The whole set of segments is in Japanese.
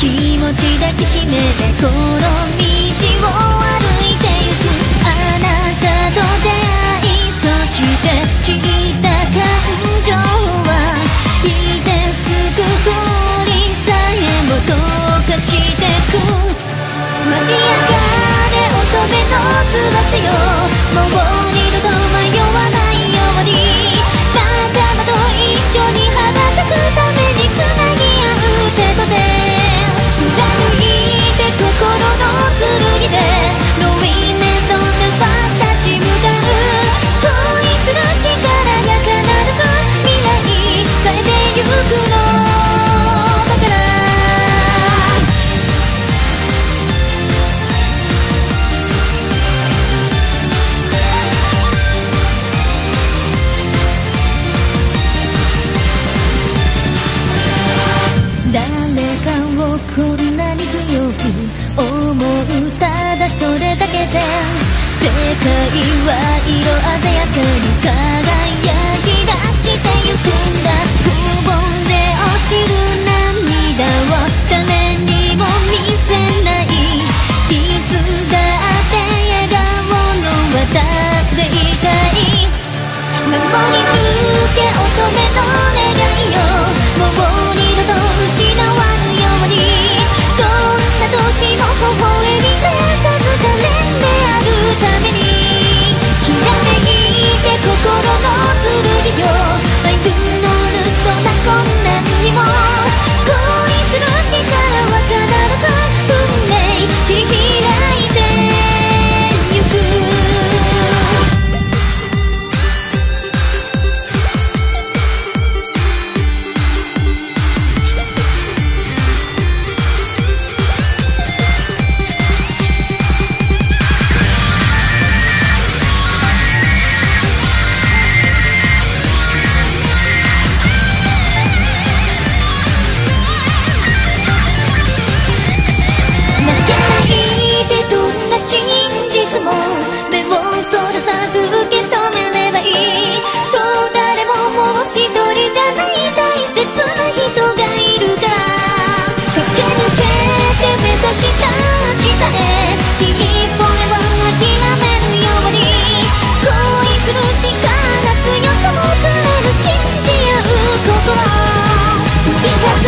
気持ち抱きしめてこの道を歩いてゆく。あなたと出会いそして知った感情はいてつく氷さえもどうかしてくまい上かれ乙女の翼よ。もう二度と迷わない。け乙女の Because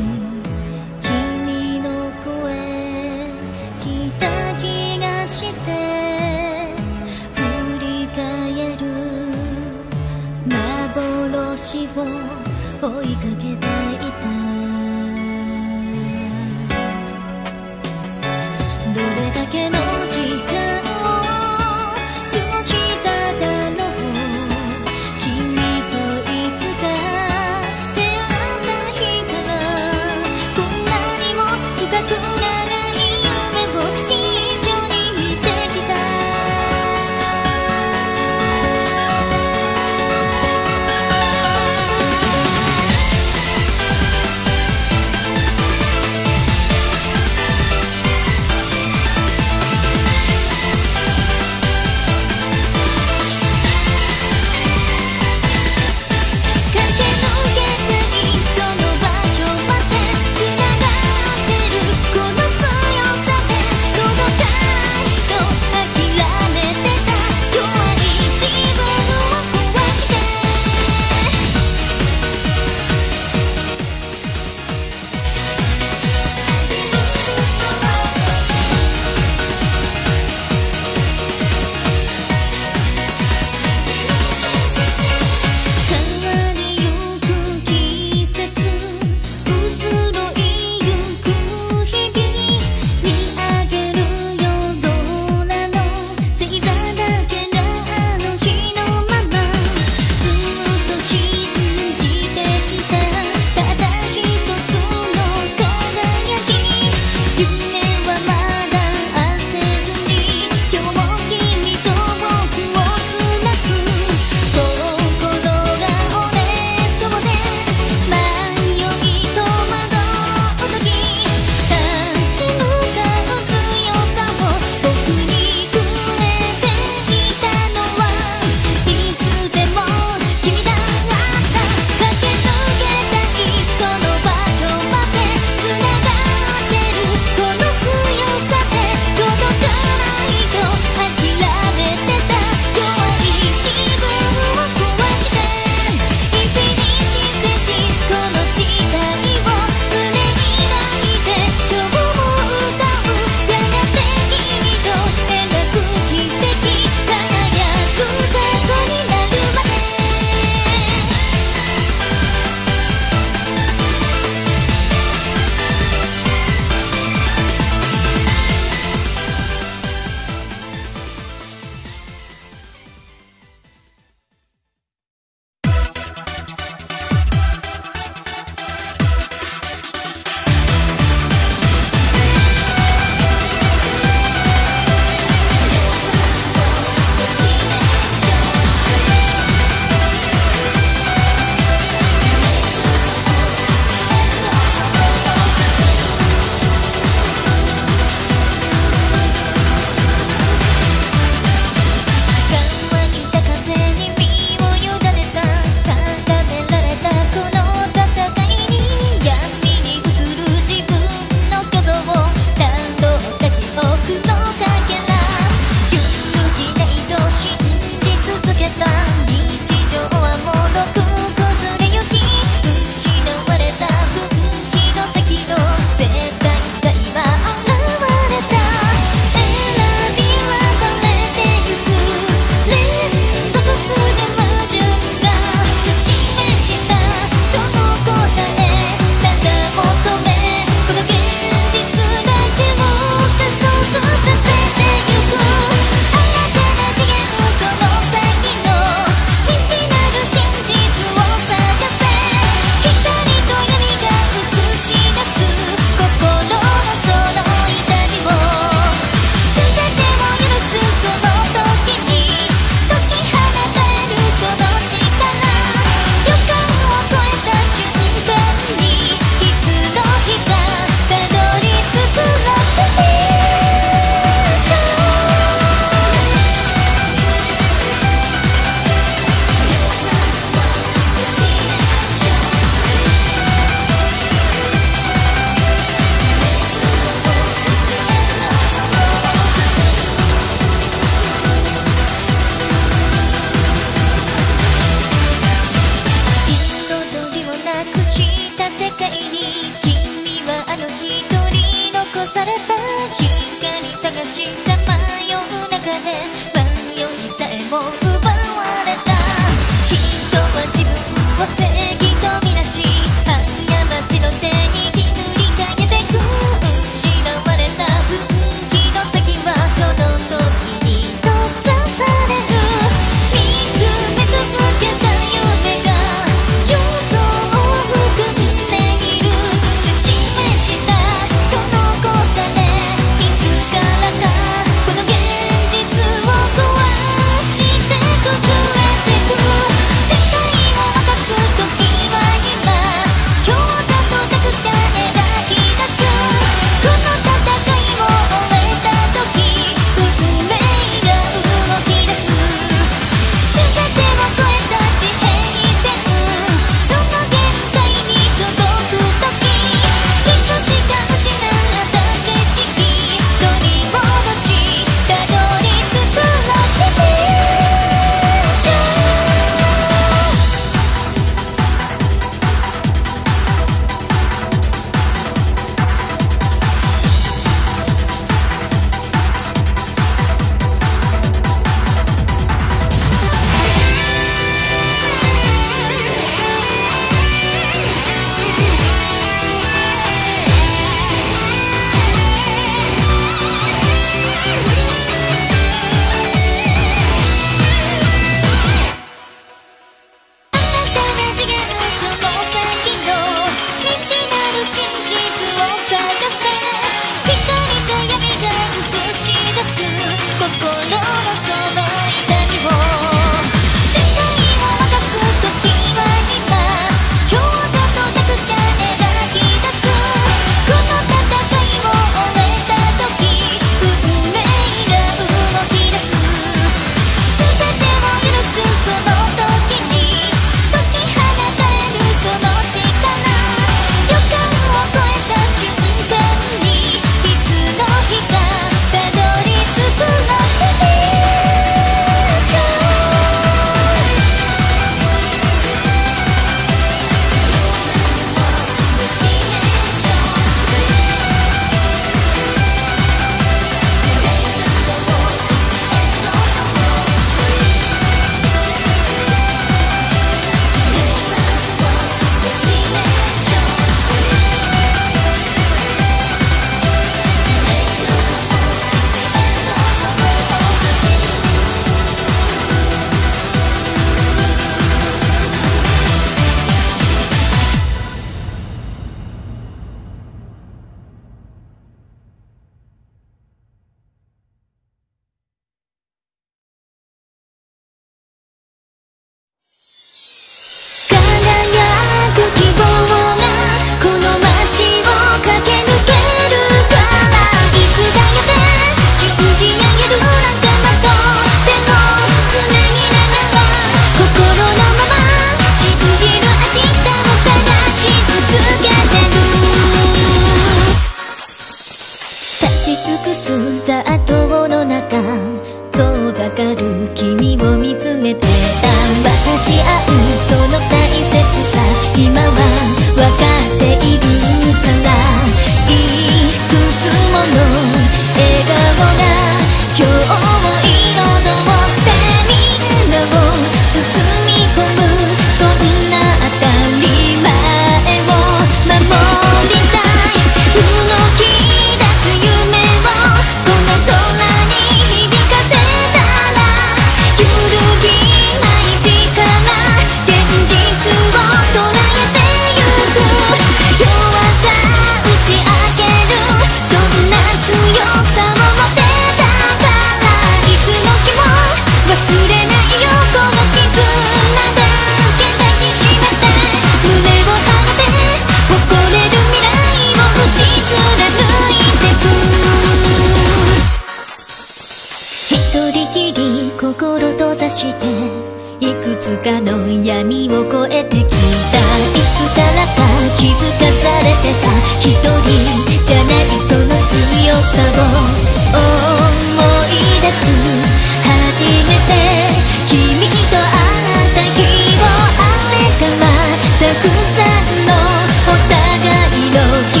の